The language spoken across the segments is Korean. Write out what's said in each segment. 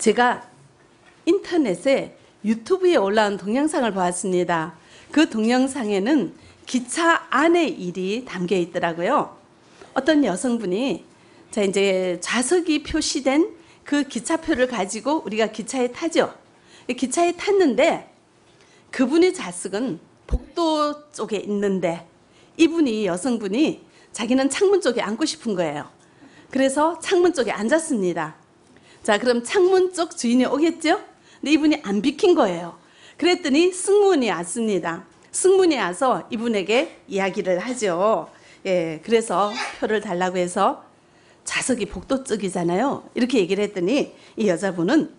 제가 인터넷에 유튜브에 올라온 동영상을 보았습니다. 그 동영상에는 기차 안의 일이 담겨 있더라고요. 어떤 여성분이 자 이제 좌석이 표시된 그 기차표를 가지고 우리가 기차에 타죠. 기차에 탔는데 그분의 좌석은 복도 쪽에 있는데 이분이 여성분이 자기는 창문 쪽에 앉고 싶은 거예요. 그래서 창문 쪽에 앉았습니다. 자, 그럼 창문 쪽 주인이 오겠죠? 근데 이분이 안 비킨 거예요. 그랬더니 승무원이 왔습니다. 승무원이 와서 이분에게 이야기를 하죠. 예, 그래서 표를 달라고 해서 좌석이 복도 쪽이잖아요. 이렇게 얘기를 했더니 이 여자분은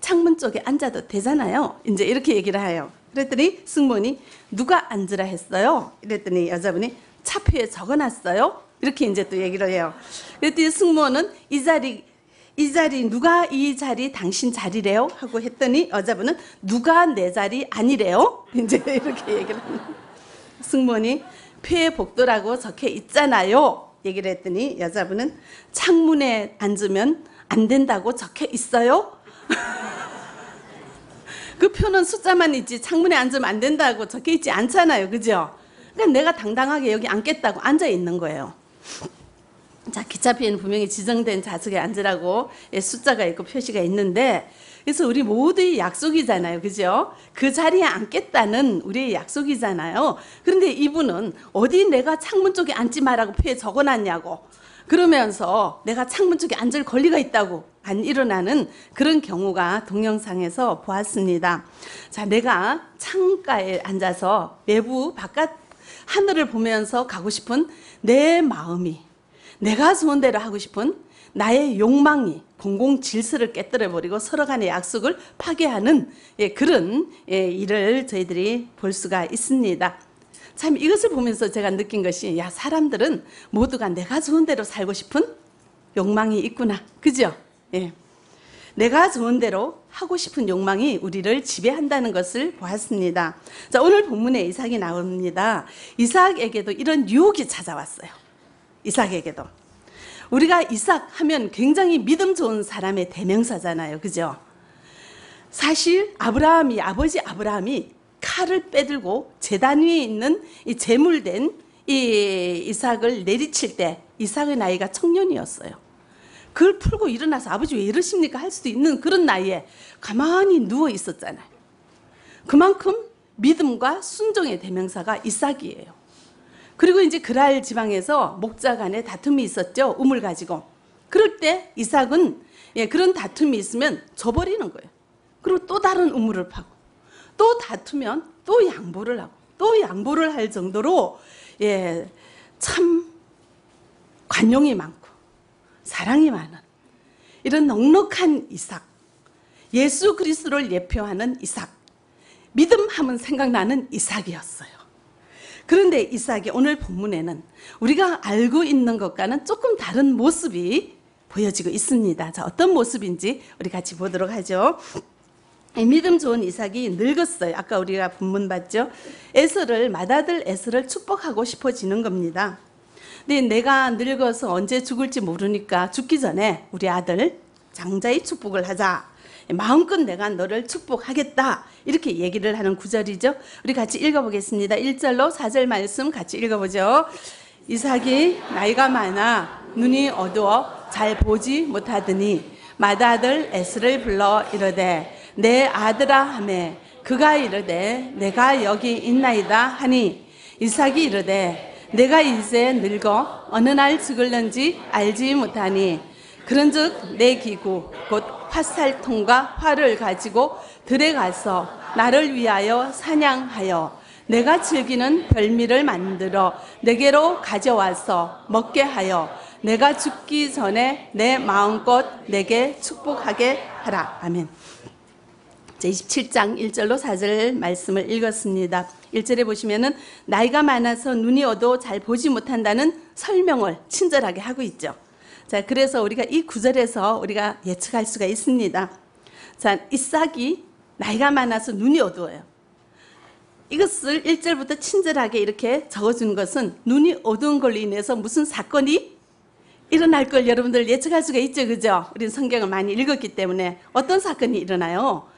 창문 쪽에 앉아도 되잖아요. 이제 이렇게 얘기를 해요. 그랬더니 승무원이 누가 앉으라 했어요? 이랬더니 여자분이 차표에 적어놨어요. 이렇게 이제 또 얘기를 해요. 그랬더니 승무원은 이 자리 이 자리 누가 이 자리 당신 자리래요? 하고 했더니 여자분은 누가 내 자리 아니래요? 이제 이렇게 얘기를 하는 승무원이 표에 복도라고 적혀 있잖아요. 얘기를 했더니 여자분은 창문에 앉으면 안 된다고 적혀 있어요. 그 표는 숫자만 있지 창문에 앉으면 안 된다고 적혀 있지 않잖아요. 그죠? 그러니까 내가 당당하게 여기 앉겠다고 앉아 있는 거예요. 자, 기차표에는 분명히 지정된 좌석에 앉으라고 예, 숫자가 있고 표시가 있는데 그래서 우리 모두의 약속이잖아요. 그죠? 그 자리에 앉겠다는 우리의 약속이잖아요. 그런데 이분은 어디 내가 창문 쪽에 앉지 마라고 표에 적어 놨냐고. 그러면서 내가 창문 쪽에 앉을 권리가 있다고 안 일어나는 그런 경우가 동영상에서 보았습니다. 자, 내가 창가에 앉아서 외부 바깥 하늘을 보면서 가고 싶은 내 마음이 내가 좋은 대로 하고 싶은 나의 욕망이 공공 질서를 깨뜨려 버리고 서로 간의 약속을 파괴하는 예, 그런 예, 일을 저희들이 볼 수가 있습니다. 참 이것을 보면서 제가 느낀 것이 야 사람들은 모두가 내가 좋은 대로 살고 싶은 욕망이 있구나. 그죠? 예. 내가 좋은 대로 하고 싶은 욕망이 우리를 지배한다는 것을 보았습니다. 자, 오늘 본문에 이삭이 나옵니다. 이삭에게도 이런 유혹이 찾아왔어요. 이삭에게도. 우리가 이삭 하면 굉장히 믿음 좋은 사람의 대명사잖아요. 그죠? 사실 아브라함이 아버지 아브라함이 칼을 빼들고 재단 위에 있는 이 재물된 이 이삭을 내리칠 때 이삭의 나이가 청년이었어요. 그걸 풀고 일어나서 아버지 왜 이러십니까 할 수도 있는 그런 나이에 가만히 누워 있었잖아요. 그만큼 믿음과 순종의 대명사가 이삭이에요. 그리고 이제 그랄 지방에서 목자 간에 다툼이 있었죠. 우물 가지고. 그럴 때 이삭은 예, 그런 다툼이 있으면 져버리는 거예요. 그리고 또 다른 우물을 파고 또 다투면 또 양보를 하고 또 양보를 할 정도로 예, 참 관용이 많고 사랑이 많은 이런 넉넉한 이삭 예수 그리스도를 예표하는 이삭 믿음 하면 생각나는 이삭이었어요. 그런데 이삭이 오늘 본문에는 우리가 알고 있는 것과는 조금 다른 모습이 보여지고 있습니다. 자, 어떤 모습인지 우리 같이 보도록 하죠. 믿음 좋은 이삭이 늙었어요. 아까 우리가 본문 봤죠. 에서를 맏아들 에서를 축복하고 싶어지는 겁니다. 근데 내가 늙어서 언제 죽을지 모르니까 죽기 전에 우리 아들 장자의 축복을 하자. 마음껏 내가 너를 축복하겠다. 이렇게 얘기를 하는 구절이죠. 우리 같이 읽어보겠습니다. 1절로 4절 말씀 같이 읽어보죠. 이삭이 나이가 많아 눈이 어두워 잘 보지 못하더니 맏아들 에스를 불러 이르되 내 아들아 하매 그가 이르되 내가 여기 있나이다 하니 이삭이 이르되 내가 이제 늙어 어느 날 죽을는지 알지 못하니 그런즉 내 기구 곧 화살통과 활을 가지고 들에 가서 나를 위하여 사냥하여 내가 즐기는 별미를 만들어 내게로 가져와서 먹게 하여 내가 죽기 전에 내 마음껏 내게 축복하게 하라. 아멘. 27장 1절로 4절 말씀을 읽었습니다. 1절에 보시면은 나이가 많아서 눈이 어두워 잘 보지 못한다는 설명을 친절하게 하고 있죠. 자, 그래서 우리가 이 구절에서 우리가 예측할 수가 있습니다. 자, 이삭이 나이가 많아서 눈이 어두워요. 이것을 1절부터 친절하게 이렇게 적어준 것은 눈이 어두운 걸로 인해서 무슨 사건이 일어날 걸 여러분들 예측할 수가 있죠, 그죠? 우리는 성경을 많이 읽었기 때문에 어떤 사건이 일어나요?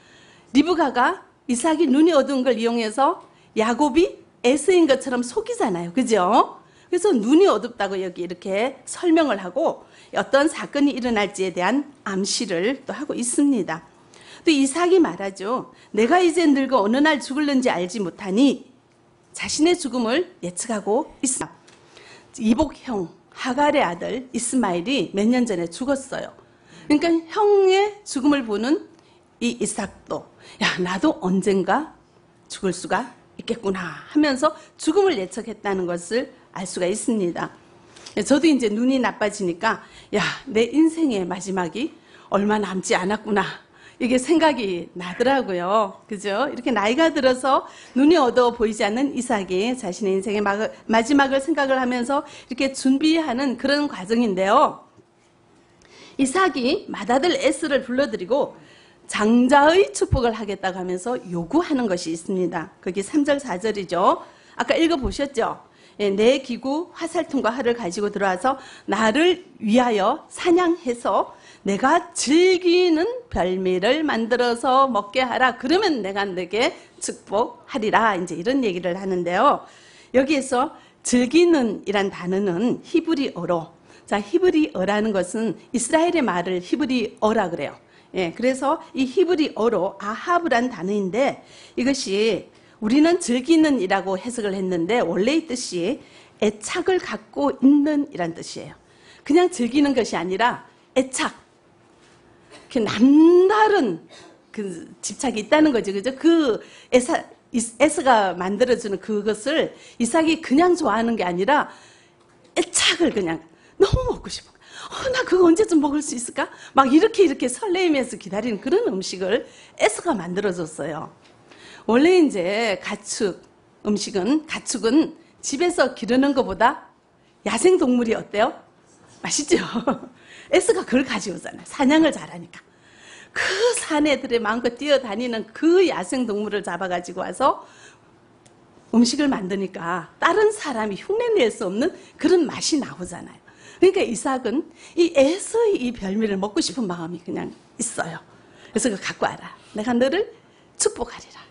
리브가가 이삭이 눈이 어두운 걸 이용해서 야곱이 에서인 것처럼 속이잖아요, 그죠? 그래서 눈이 어둡다고 여기 이렇게 설명을 하고 어떤 사건이 일어날지에 대한 암시를 또 하고 있습니다. 또 이삭이 말하죠. 내가 이제 늙어 어느 날 죽을는지 알지 못하니 자신의 죽음을 예측하고 있습니다. 이복형 하갈의 아들 이스마일이 몇 년 전에 죽었어요. 그러니까 형의 죽음을 보는 이 이삭도 야 나도 언젠가 죽을 수가 있겠구나 하면서 죽음을 예측했다는 것을 알 수가 있습니다. 저도 이제 눈이 나빠지니까 야 내 인생의 마지막이 얼마 남지 않았구나 이게 생각이 나더라고요. 그죠? 이렇게 나이가 들어서 눈이 어두워 보이지 않는 이삭이 자신의 인생의 마지막을 생각을 하면서 이렇게 준비하는 그런 과정인데요. 이삭이 맏아들 에스를 불러들이고 장자의 축복을 하겠다고 하면서 요구하는 것이 있습니다. 거기 3절, 4절이죠. 아까 읽어보셨죠? 예, 내 기구 화살통과 활을 가지고 들어와서 나를 위하여 사냥해서 내가 즐기는 별미를 만들어서 먹게 하라. 그러면 내가 내게 축복하리라. 이제 이런 얘기를 하는데요. 여기에서 즐기는 이란 단어는 히브리어로 자, 히브리어라는 것은 이스라엘의 말을 히브리어라 그래요. 예, 그래서 이 히브리어로 아하브란 단어인데 이것이 우리는 즐기는 이라고 해석을 했는데 원래의 뜻이 애착을 갖고 있는 이란 뜻이에요. 그냥 즐기는 것이 아니라 애착. 그 남다른 그 집착이 있다는 거죠. 그죠? 그 에사, 에스가 만들어주는 그것을 이삭이 그냥 좋아하는 게 아니라 애착을 그냥 너무 먹고 싶어. 어, 나 그거 언제쯤 먹을 수 있을까? 막 이렇게 이렇게 설레이면서 기다리는 그런 음식을 에스가 만들어줬어요. 원래 이제 가축 음식은 가축은 집에서 기르는 것보다 야생 동물이 어때요? 맛있죠. 에스가 그걸 가져오잖아요. 사냥을 잘하니까. 그 산에들의 마음껏 뛰어다니는 그 야생 동물을 잡아가지고 와서 음식을 만드니까 다른 사람이 흉내낼 수 없는 그런 맛이 나오잖아요. 그러니까 이삭은 이 에서의 이 별미를 먹고 싶은 마음이 그냥 있어요. 그래서 그 갖고 와라. 내가 너를 축복하리라.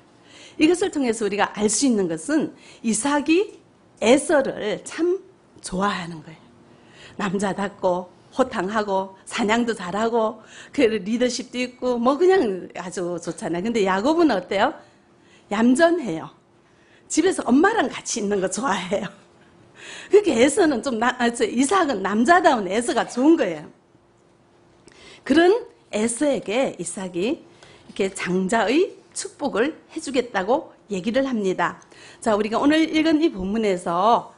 이것을 통해서 우리가 알 수 있는 것은 이삭이 에서를 참 좋아하는 거예요. 남자답고 호탕하고 사냥도 잘하고 그 리더십도 있고 뭐 그냥 아주 좋잖아요. 근데 야곱은 어때요? 얌전해요. 집에서 엄마랑 같이 있는 거 좋아해요. 그렇게 에서는 좀 나, 아, 이삭은 남자다운 에서가 좋은 거예요. 그런 에서에게 이삭이 이렇게 장자의 축복을 해주겠다고 얘기를 합니다. 자, 우리가 오늘 읽은 이 본문에서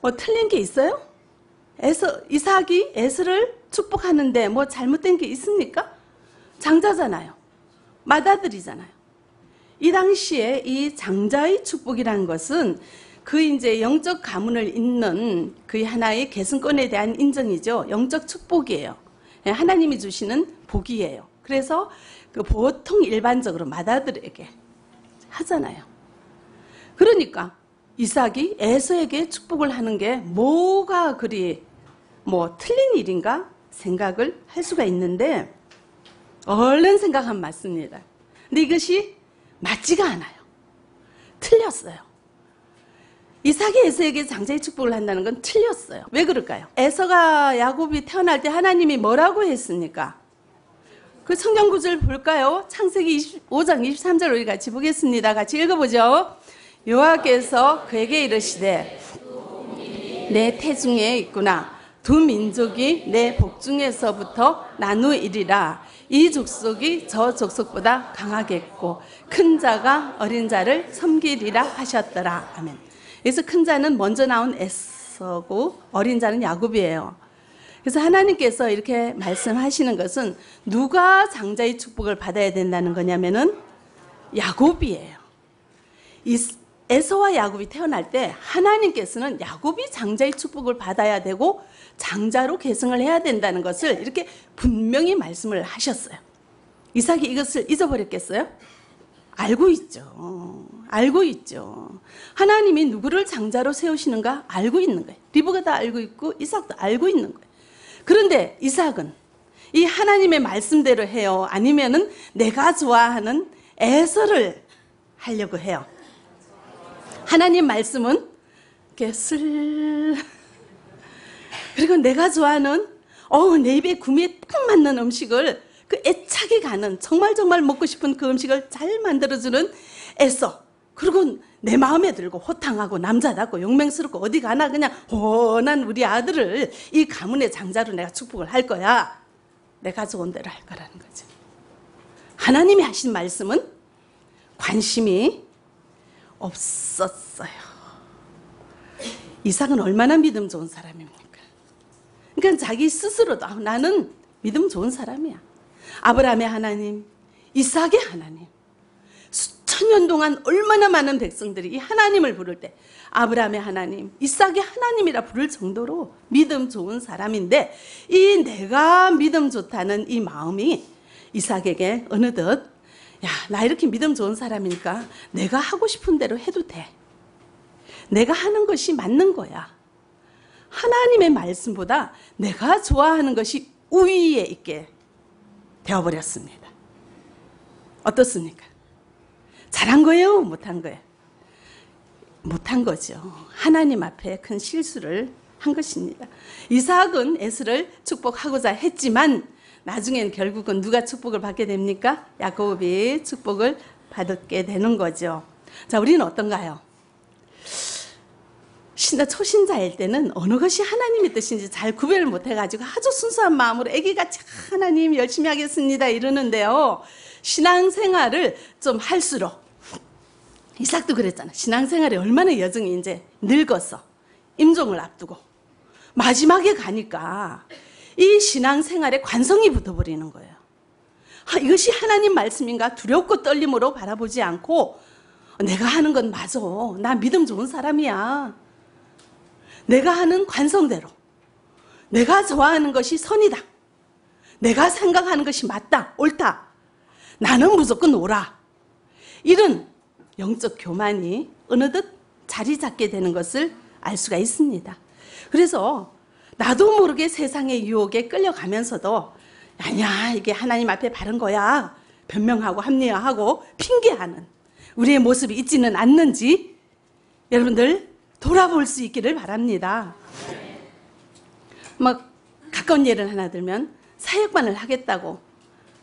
뭐 틀린 게 있어요? 에서, 이삭이 에스를 축복하는데 뭐 잘못된 게 있습니까? 장자잖아요. 맏아들이잖아요. 이 당시에 이 장자의 축복이라는 것은 그 이제 영적 가문을 잇는 그 하나의 계승권에 대한 인정이죠. 영적 축복이에요. 예, 하나님이 주시는 복이에요. 그래서 그 보통 일반적으로 맏아들에게 하잖아요. 그러니까 이삭이 에서에게 축복을 하는 게 뭐가 그리 뭐 틀린 일인가 생각을 할 수가 있는데 얼른 생각하면 맞습니다. 근데 이것이 맞지가 않아요. 틀렸어요. 이삭이 에서에게 장자의 축복을 한다는 건 틀렸어요. 왜 그럴까요? 에서가 야곱이 태어날 때 하나님이 뭐라고 했습니까? 그 성경 구절 볼까요? 창세기 25장 23절 우리 같이 보겠습니다. 같이 읽어보죠. 여호와께서 그에게 이르시되 내 태중에 있구나 두 민족이 내 복중에서부터 나누이리라 이 족속이 저 족속보다 강하겠고 큰 자가 어린 자를 섬기리라 하셨더라 아멘. 그래서 큰 자는 먼저 나온 에서고 어린 자는 야곱이에요. 그래서 하나님께서 이렇게 말씀하시는 것은 누가 장자의 축복을 받아야 된다는 거냐면은 야곱이에요. 에서와 야곱이 태어날 때 하나님께서는 야곱이 장자의 축복을 받아야 되고 장자로 계승을 해야 된다는 것을 이렇게 분명히 말씀을 하셨어요. 이삭이 이것을 잊어버렸겠어요? 알고 있죠. 알고 있죠. 하나님이 누구를 장자로 세우시는가 알고 있는 거예요. 리브가 다 알고 있고 이삭도 알고 있는 거예요. 그런데 이삭은 이 하나님의 말씀대로 해요. 아니면은 내가 좋아하는 에서를 하려고 해요. 하나님 말씀은 이렇게 슬 그리고 내가 좋아하는 어우 내 입에 구미에 딱 맞는 음식을 그 애착이 가는 정말 정말 먹고 싶은 그 음식을 잘 만들어주는 애써 그리고 내 마음에 들고 호탕하고 남자답고 용맹스럽고 어디 가나 그냥 혼한 우리 아들을 이 가문의 장자로 내가 축복을 할 거야 내가 좋은 대로 할 거라는 거죠 하나님이 하신 말씀은 관심이 없었어요 이삭은 얼마나 믿음 좋은 사람입니까? 그러니까 자기 스스로도 아, 나는 믿음 좋은 사람이야. 아브라함의 하나님, 이삭의 하나님. 수천 년 동안 얼마나 많은 백성들이 이 하나님을 부를 때 아브라함의 하나님, 이삭의 하나님이라 부를 정도로 믿음 좋은 사람인데 이 내가 믿음 좋다는 이 마음이 이삭에게 어느덧 야, 나 이렇게 믿음 좋은 사람이니까 내가 하고 싶은 대로 해도 돼. 내가 하는 것이 맞는 거야. 하나님의 말씀보다 내가 좋아하는 것이 우위에 있게 되어버렸습니다. 어떻습니까? 잘한 거예요? 못한 거예요? 못한 거죠. 하나님 앞에 큰 실수를 한 것입니다. 이삭은 에스를 축복하고자 했지만 나중엔 결국은 누가 축복을 받게 됩니까? 야곱이 축복을 받게 되는 거죠. 자, 우리는 어떤가요? 신나 초신자일 때는 어느 것이 하나님의 뜻인지 잘 구별을 못 해가지고 아주 순수한 마음으로 애기같이 하나님 열심히 하겠습니다 이러는데요. 신앙생활을 좀 할수록 이삭도 그랬잖아. 신앙생활이 얼마나 여정이 이제 늙었어. 임종을 앞두고 마지막에 가니까 이 신앙생활에 관성이 붙어버리는 거예요. 아, 이것이 하나님 말씀인가 두렵고 떨림으로 바라보지 않고 내가 하는 건 맞아. 나 믿음 좋은 사람이야. 내가 하는 관성대로 내가 좋아하는 것이 선이다. 내가 생각하는 것이 맞다, 옳다. 나는 무조건 옳아. 이런 영적 교만이 어느덧 자리 잡게 되는 것을 알 수가 있습니다. 그래서 나도 모르게 세상의 유혹에 끌려가면서도 아니야 이게 하나님 앞에 바른 거야 변명하고 합리화하고 핑계하는 우리의 모습이 있지는 않는지 여러분들 돌아볼 수 있기를 바랍니다. 막 가까운 예를 하나 들면 사역반을 하겠다고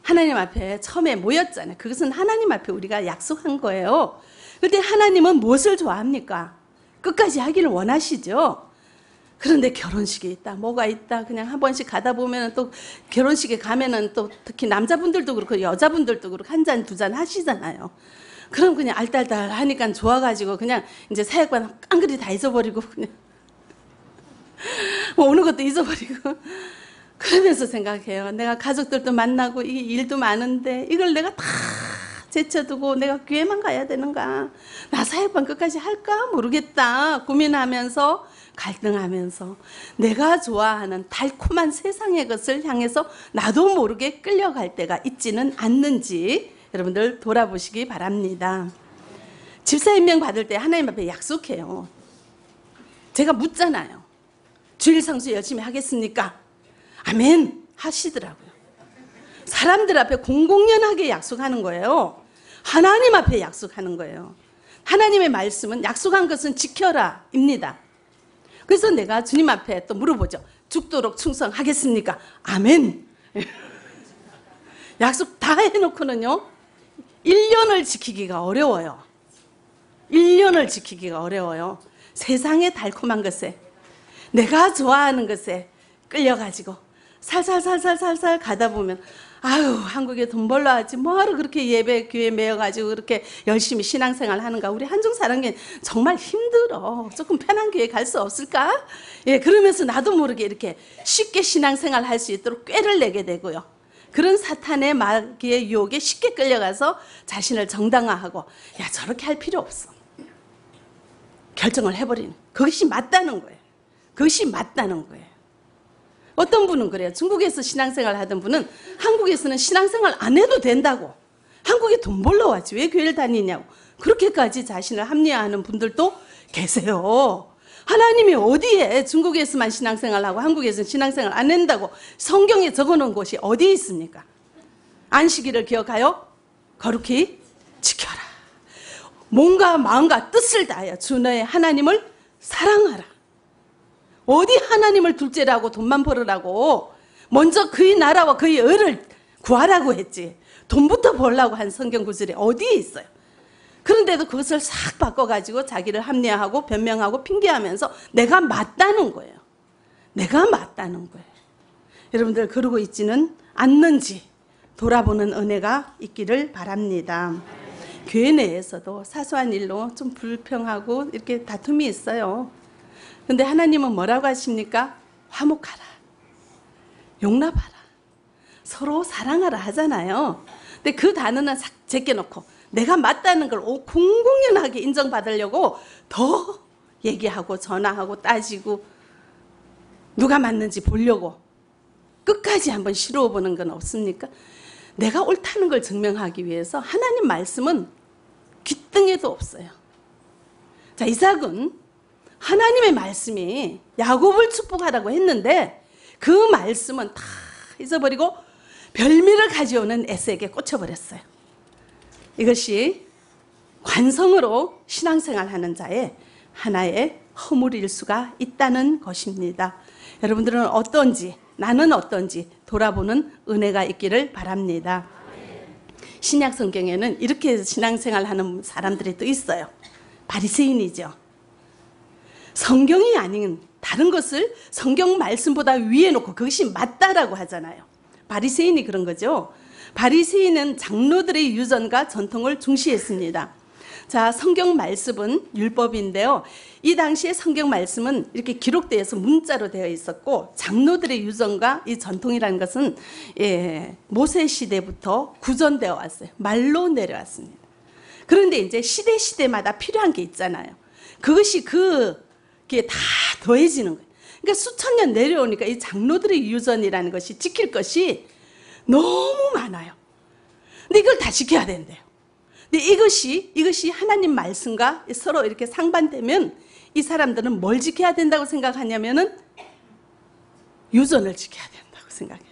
하나님 앞에 처음에 모였잖아요. 그것은 하나님 앞에 우리가 약속한 거예요. 그런데 하나님은 무엇을 좋아합니까? 끝까지 하기를 원하시죠. 그런데 결혼식이 있다, 뭐가 있다, 그냥 한 번씩 가다 보면 또 결혼식에 가면은 또 특히 남자분들도 그렇고 여자분들도 그렇고 한 잔, 두 잔 하시잖아요. 그럼 그냥 알딸딸 하니까 좋아가지고 그냥 이제 사역반 깡그리 다 잊어버리고 그냥 뭐 오는 것도 잊어버리고 그러면서 생각해요. 내가 가족들도 만나고 이 일도 많은데 이걸 내가 다 제쳐두고 내가 교회만 가야 되는가? 나 사역반 끝까지 할까 모르겠다 고민하면서 갈등하면서 내가 좋아하는 달콤한 세상의 것을 향해서 나도 모르게 끌려갈 때가 있지는 않는지 여러분들 돌아보시기 바랍니다. 집사 임명 받을 때 하나님 앞에 약속해요. 제가 묻잖아요. 주일 성수 열심히 하겠습니까? 아멘 하시더라고요. 사람들 앞에 공공연하게 약속하는 거예요. 하나님 앞에 약속하는 거예요. 하나님의 말씀은 약속한 것은 지켜라 입니다. 그래서 내가 주님 앞에 또 물어보죠. 죽도록 충성하겠습니까? 아멘. 약속 다 해놓고는요. 1년을 지키기가 어려워요. 1년을 지키기가 어려워요. 세상의 달콤한 것에 내가 좋아하는 것에 끌려가지고 살살살살살살 가다 보면 아유 한국에 돈 벌러 하지 뭐하러 그렇게 예배 교회 매여가지고 그렇게 열심히 신앙생활 하는가 우리 한중 사람이 정말 힘들어 조금 편한 교회 갈 수 없을까 예 그러면서 나도 모르게 이렇게 쉽게 신앙생활 할 수 있도록 꾀를 내게 되고요 그런 사탄의 마귀의 유혹에 쉽게 끌려가서 자신을 정당화하고 야 저렇게 할 필요 없어. 결정을 해버리는 그것이 맞다는 거예요. 그것이 맞다는 거예요. 어떤 분은 그래요. 중국에서 신앙생활 하던 분은 한국에서는 신앙생활 안 해도 된다고. 한국에 돈 벌러 왔지 왜 교회를 다니냐고. 그렇게까지 자신을 합리화하는 분들도 계세요. 하나님이 어디에 중국에서만 신앙생활하고 한국에서는 신앙생활 안 한다고 성경에 적어놓은 곳이 어디 있습니까? 안식일을 기억하여 거룩히 지켜라. 몸과 마음과 뜻을 다하여 주 너의 하나님을 사랑하라. 어디 하나님을 둘째라고 돈만 벌으라고 먼저 그의 나라와 그의 의를 구하라고 했지. 돈부터 벌라고 한 성경 구절이 어디에 있어요? 그런데도 그것을 싹 바꿔가지고 자기를 합리화하고 변명하고 핑계하면서 내가 맞다는 거예요. 내가 맞다는 거예요. 여러분들 그러고 있지는 않는지 돌아보는 은혜가 있기를 바랍니다. 교회 내에서도 사소한 일로 좀 불평하고 이렇게 다툼이 있어요. 근데 하나님은 뭐라고 하십니까? 화목하라. 용납하라. 서로 사랑하라 하잖아요. 근데 그 단어는 싹 제껴놓고 내가 맞다는 걸 공공연하게 인정받으려고 더 얘기하고 전화하고 따지고 누가 맞는지 보려고 끝까지 한번 시도해 보는 건 없습니까? 내가 옳다는 걸 증명하기 위해서 하나님 말씀은 귓등에도 없어요. 자, 이삭은 하나님의 말씀이 야곱을 축복하라고 했는데 그 말씀은 다 잊어버리고 별미를 가져오는 에스에게 꽂혀버렸어요. 이것이 관성으로 신앙생활 하는 자의 하나의 허물일 수가 있다는 것입니다. 여러분들은 어떤지, 나는 어떤지 돌아보는 은혜가 있기를 바랍니다. 신약 성경에는 이렇게 신앙생활 하는 사람들이 또 있어요. 바리새인이죠. 성경이 아닌 다른 것을 성경 말씀보다 위에 놓고 그것이 맞다라고 하잖아요. 바리새인이 그런 거죠. 바리새인은 장로들의 유전과 전통을 중시했습니다. 자, 성경 말씀은 율법인데요. 이 당시에 성경 말씀은 이렇게 기록되어서 문자로 되어 있었고 장로들의 유전과 이 전통이라는 것은 예, 모세 시대부터 구전되어 왔어요. 말로 내려왔습니다. 그런데 이제 시대 시대마다 필요한 게 있잖아요. 그것이 그 게 다 더해지는 거예요. 그러니까 수천 년 내려오니까 이 장로들의 유전이라는 것이 지킬 것이 너무 많아요. 근데 이걸 다 지켜야 된대요. 근데 이것이 이것이 하나님 말씀과 서로 이렇게 상반되면 이 사람들은 뭘 지켜야 된다고 생각하냐면은 유전을 지켜야 된다고 생각해요.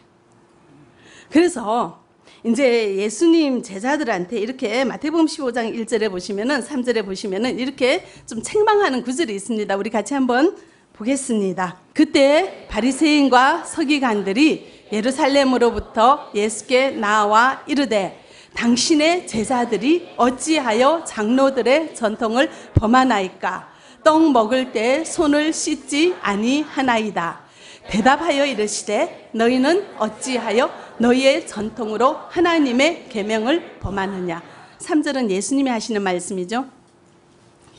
그래서 이제 예수님 제자들한테 이렇게 마태복음 15장 1절에 보시면은 3절에 보시면은 이렇게 좀 책망하는 구절이 있습니다. 우리 같이 한번 보겠습니다. 그때 바리새인과 서기관들이 예루살렘으로부터 예수께 나와 이르되 당신의 제자들이 어찌하여 장로들의 전통을 범하나이까 떡 먹을 때 손을 씻지 아니하나이다 대답하여 이르시되 너희는 어찌하여 너희의 전통으로 하나님의 계명을 범하느냐 3절은 예수님이 하시는 말씀이죠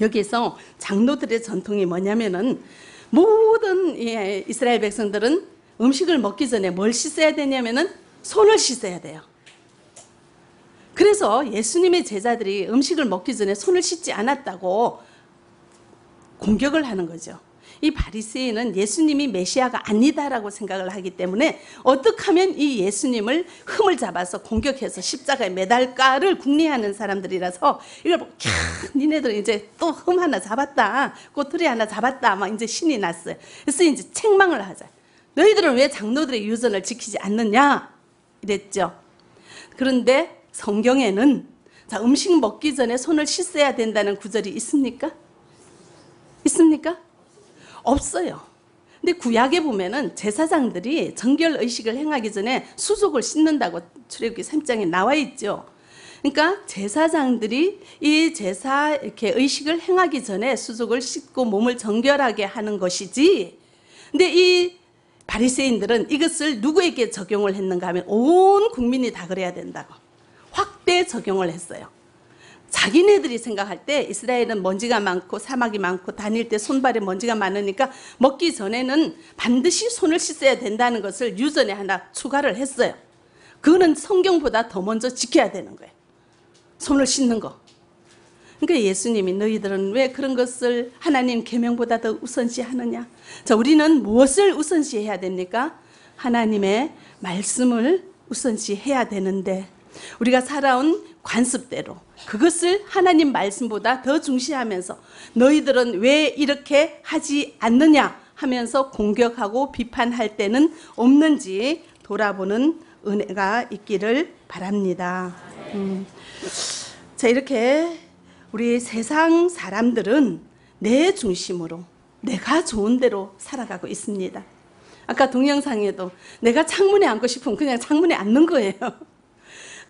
여기서 장로들의 전통이 뭐냐면은 모든 예, 이스라엘 백성들은 음식을 먹기 전에 뭘 씻어야 되냐면은 손을 씻어야 돼요. 그래서 예수님의 제자들이 음식을 먹기 전에 손을 씻지 않았다고 공격을 하는 거죠. 이 바리새인은 예수님이 메시아가 아니다라고 생각을 하기 때문에 어떻게 하면 이 예수님을 흠을 잡아서 공격해서 십자가에 매달까를 궁리하는 사람들이라서 이걸 보고 캬, 니네들 이제 또 흠 하나 잡았다. 꼬투리 하나 잡았다. 막 이제 신이 났어요. 그래서 이제 책망을 하자. 너희들은 왜 장로들의 유전을 지키지 않느냐? 이랬죠. 그런데 성경에는 자, 음식 먹기 전에 손을 씻어야 된다는 구절이 있습니까? 있습니까? 없어요. 근데 구약에 보면은 제사장들이 정결 의식을 행하기 전에 수족을 씻는다고 출애굽기 3장에 나와 있죠. 그러니까 제사장들이 이 제사 이렇게 의식을 행하기 전에 수족을 씻고 몸을 정결하게 하는 것이지. 근데 이 바리새인들은 이것을 누구에게 적용을 했는가 하면 온 국민이 다 그래야 된다고 확대 적용을 했어요. 자기네들이 생각할 때 이스라엘은 먼지가 많고 사막이 많고 다닐 때 손발에 먼지가 많으니까 먹기 전에는 반드시 손을 씻어야 된다는 것을 유전에 하나 추가를 했어요. 그거는 성경보다 더 먼저 지켜야 되는 거예요. 손을 씻는 거. 그러니까 예수님이 너희들은 왜 그런 것을 하나님 계명보다 더 우선시하느냐? 자, 우리는 무엇을 우선시해야 됩니까? 하나님의 말씀을 우선시해야 되는데 우리가 살아온 관습대로 그것을 하나님 말씀보다 더 중시하면서 너희들은 왜 이렇게 하지 않느냐 하면서 공격하고 비판할 때는 없는지 돌아보는 은혜가 있기를 바랍니다. 음. 자, 이렇게 우리 세상 사람들은 내 중심으로 내가 좋은 대로 살아가고 있습니다. 아까 동영상에도 내가 창문에 앉고 싶으면 그냥 창문에 앉는 거예요.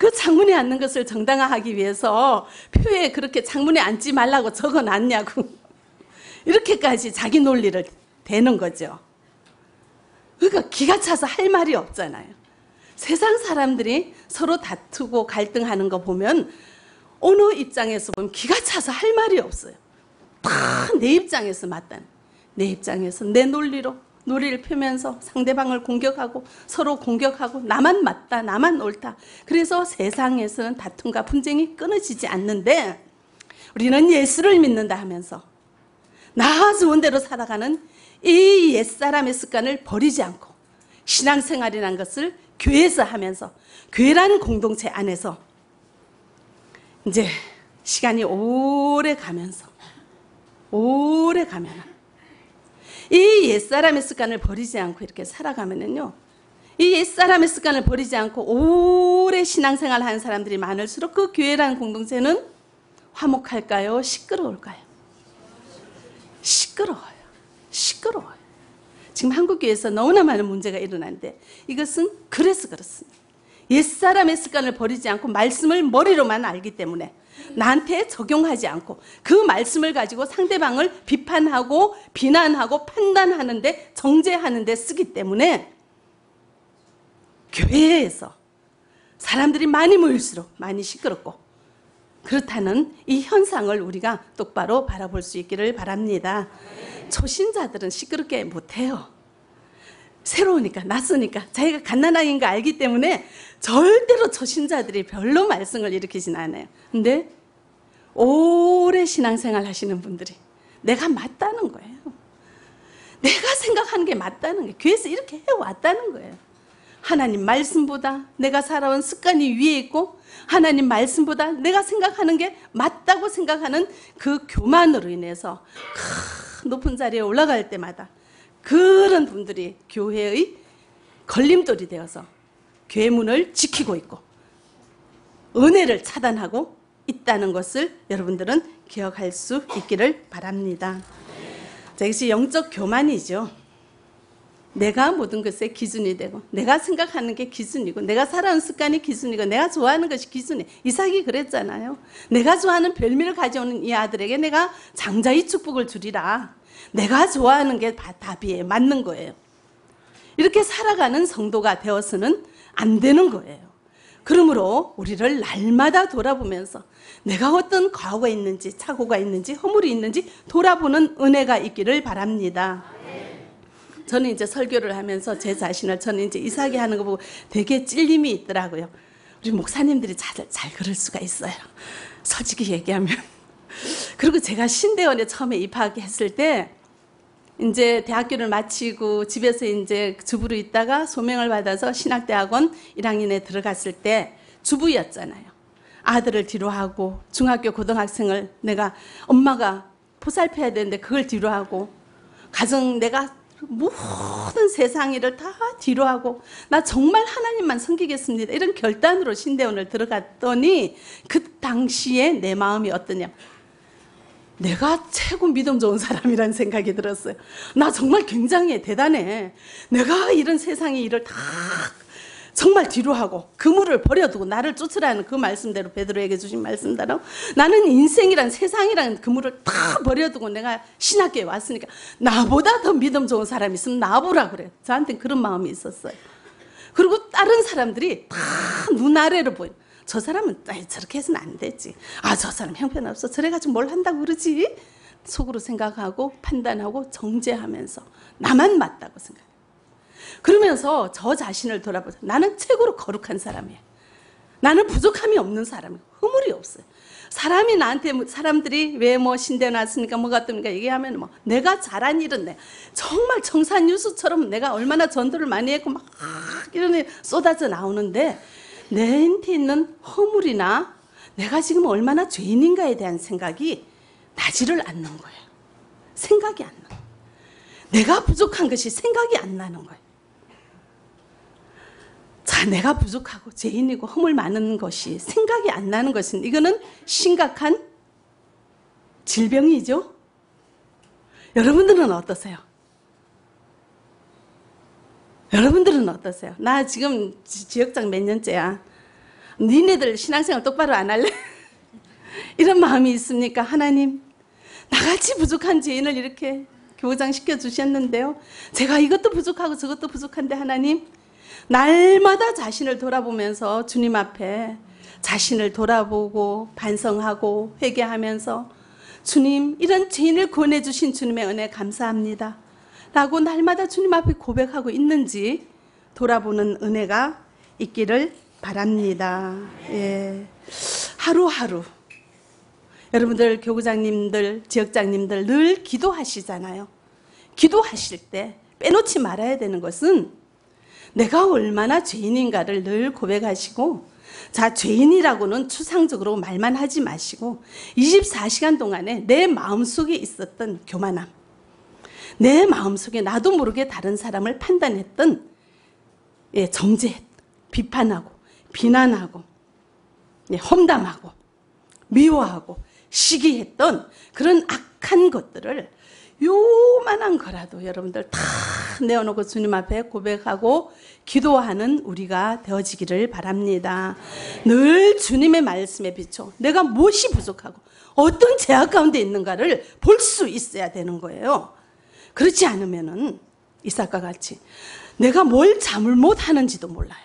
그 창문에 앉는 것을 정당화하기 위해서 표에 그렇게 창문에 앉지 말라고 적어 놨냐고. 이렇게까지 자기 논리를 대는 거죠. 그러니까 기가 차서 할 말이 없잖아요. 세상 사람들이 서로 다투고 갈등하는 거 보면 어느 입장에서 보면 기가 차서 할 말이 없어요. 다 내 입장에서 맞다는. 내 입장에서 내 논리로 논리를 펴면서 상대방을 공격하고 서로 공격하고 나만 맞다, 나만 옳다. 그래서 세상에서는 다툼과 분쟁이 끊어지지 않는데 우리는 예수를 믿는다 하면서 나 좋은 대로 살아가는 이 옛사람의 습관을 버리지 않고 신앙생활이라는 것을 교회에서 하면서 교회라는 공동체 안에서 이제 시간이 오래 가면서 오래 가면 이 옛사람의 습관을 버리지 않고 이렇게 살아가면은요. 이 옛사람의 습관을 버리지 않고 오래 신앙생활 하는 사람들이 많을수록 그 교회라는 공동체는 화목할까요? 시끄러울까요? 시끄러워요. 시끄러워요. 지금 한국교회에서 너무나 많은 문제가 일어나는데 이것은 그래서 그렇습니다. 옛사람의 습관을 버리지 않고 말씀을 머리로만 알기 때문에 나한테 적용하지 않고 그 말씀을 가지고 상대방을 비판하고 비난하고 판단하는데 정죄하는데 쓰기 때문에 교회에서 사람들이 많이 모일수록 많이 시끄럽고 그렇다는 이 현상을 우리가 똑바로 바라볼 수 있기를 바랍니다. 초신자들은 시끄럽게 못해요. 새로우니까 낯서니까 자기가 갓난아기인 거 알기 때문에 절대로 초신자들이 별로 말썽을 일으키진 않아요. 근데 오래 신앙생활 하시는 분들이 내가 맞다는 거예요. 내가 생각하는 게 맞다는 거예요. 교회에서 이렇게 해왔다는 거예요. 하나님 말씀보다 내가 살아온 습관이 위에 있고 하나님 말씀보다 내가 생각하는 게 맞다고 생각하는 그 교만으로 인해서 큰 높은 자리에 올라갈 때마다 그런 분들이 교회의 걸림돌이 되어서 교회 문을 지키고 있고 은혜를 차단하고 있다는 것을 여러분들은 기억할 수 있기를 바랍니다. 자, 이것이 영적 교만이죠. 내가 모든 것의 기준이 되고 내가 생각하는 게 기준이고 내가 살아온 습관이 기준이고 내가 좋아하는 것이 기준이 이삭이 그랬잖아요. 내가 좋아하는 별미를 가져오는 이 아들에게 내가 장자의 축복을 주리라. 내가 좋아하는 게 답이에요. 맞는 거예요. 이렇게 살아가는 성도가 되어서는 안 되는 거예요. 그러므로 우리를 날마다 돌아보면서 내가 어떤 과거가 있는지 착오가 있는지 허물이 있는지 돌아보는 은혜가 있기를 바랍니다. 저는 이제 설교를 하면서 제 자신을 저는 이제 이삭이 하는 거 보고 되게 찔림이 있더라고요. 우리 목사님들이 잘, 잘 그럴 수가 있어요. 솔직히 얘기하면. 그리고 제가 신대원에 처음에 입학했을 때 이제 대학교를 마치고 집에서 이제 주부로 있다가 소명을 받아서 신학대학원 1학년에 들어갔을 때 주부였잖아요. 아들을 뒤로 하고 중학교 고등학생을 내가 엄마가 보살펴야 되는데 그걸 뒤로 하고 가정 내가 모든 세상 일을 다 뒤로 하고 나 정말 하나님만 섬기겠습니다. 이런 결단으로 신대원을 들어갔더니 그 당시에 내 마음이 어떠냐. 내가 최고 믿음 좋은 사람이라는 생각이 들었어요. 나 정말 굉장히 대단해. 내가 이런 세상의 일을 다 정말 뒤로 하고 그물을 버려두고 나를 쫓으라는 그 말씀대로 베드로에게 주신 말씀대로 나는 인생이란 세상이란 그물을 다 버려두고 내가 신학교에 왔으니까 나보다 더 믿음 좋은 사람이 있으면 나보라 그래. 저한테 그런 마음이 있었어요. 그리고 다른 사람들이 다 눈아래로 보여. 저 사람은 저렇게 해서는 안 되지. 아, 저 사람 형편없어. 저래가지고 뭘 한다고 그러지? 속으로 생각하고 판단하고 정죄하면서 나만 맞다고 생각해. 그러면서 저 자신을 돌아보자. 나는 최고로 거룩한 사람이야. 나는 부족함이 없는 사람이야. 허물이 없어요. 사람이 나한테 뭐 사람들이 왜 뭐 신대 났으니까 뭐가 뜹니까 얘기하면 뭐 내가 잘한 일은 내 정말 청산유수처럼 내가 얼마나 전도를 많이 했고 막 이런 일 쏟아져 나오는데 내한테 있는 허물이나 내가 지금 얼마나 죄인인가에 대한 생각이 나지를 않는 거예요. 생각이 안 나. 내가 부족한 것이 생각이 안 나는 거예요. 자, 내가 부족하고 죄인이고 허물 많은 것이 생각이 안 나는 것은 이거는 심각한 질병이죠. 여러분들은 어떠세요? 여러분들은 어떠세요? 나 지금 지- 지역장 몇 년째야. 니네들 신앙생활 똑바로 안 할래? 이런 마음이 있습니까? 하나님, 나같이 부족한 죄인을 이렇게 교장 시켜 주셨는데요. 제가 이것도 부족하고 저것도 부족한데 하나님, 날마다 자신을 돌아보면서 주님 앞에 자신을 돌아보고 반성하고 회개하면서 주님, 이런 죄인을 구원해 주신 주님의 은혜 감사합니다. 라고 날마다 주님 앞에 고백하고 있는지 돌아보는 은혜가 있기를 바랍니다. 예. 하루하루 여러분들 교구장님들 지역장님들 늘 기도하시잖아요. 기도하실 때 빼놓지 말아야 되는 것은 내가 얼마나 죄인인가를 늘 고백하시고 자 죄인이라고는 추상적으로 말만 하지 마시고 24시간 동안에 내 마음속에 있었던 교만함 내 마음속에 나도 모르게 다른 사람을 판단했던 예, 정죄 비판하고 비난하고 예, 험담하고 미워하고 시기했던 그런 악한 것들을 요만한 거라도 여러분들 다 내어놓고 주님 앞에 고백하고 기도하는 우리가 되어지기를 바랍니다. 늘 주님의 말씀에 비춰 내가 무엇이 부족하고 어떤 제약 가운데 있는가를 볼 수 있어야 되는 거예요. 그렇지 않으면은 이삭과 같이 내가 뭘 잘못 하는지도 몰라요.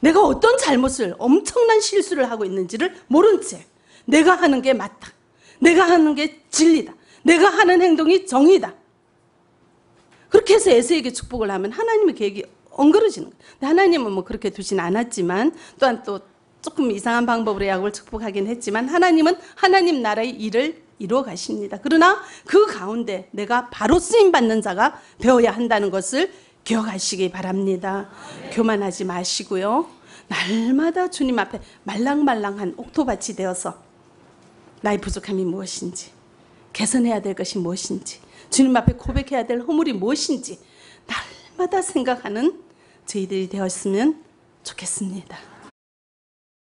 내가 어떤 잘못을 엄청난 실수를 하고 있는지를 모른 채 내가 하는 게 맞다. 내가 하는 게 진리다. 내가 하는 행동이 정의다. 그렇게 해서 에서에게 축복을 하면 하나님의 계획이 엉그러지는 거예요. 하나님은 뭐 그렇게 두진 않았지만 또한 또 조금 이상한 방법으로 야곱을 축복하긴 했지만 하나님은 하나님 나라의 일을 이루어 가십니다. 그러나 그 가운데 내가 바로 쓰임 받는 자가 되어야 한다는 것을 기억하시기 바랍니다. 교만하지 마시고요. 날마다 주님 앞에 말랑말랑한 옥토밭이 되어서 나의 부족함이 무엇인지 개선해야 될 것이 무엇인지 주님 앞에 고백해야 될 허물이 무엇인지 날마다 생각하는 저희들이 되었으면 좋겠습니다.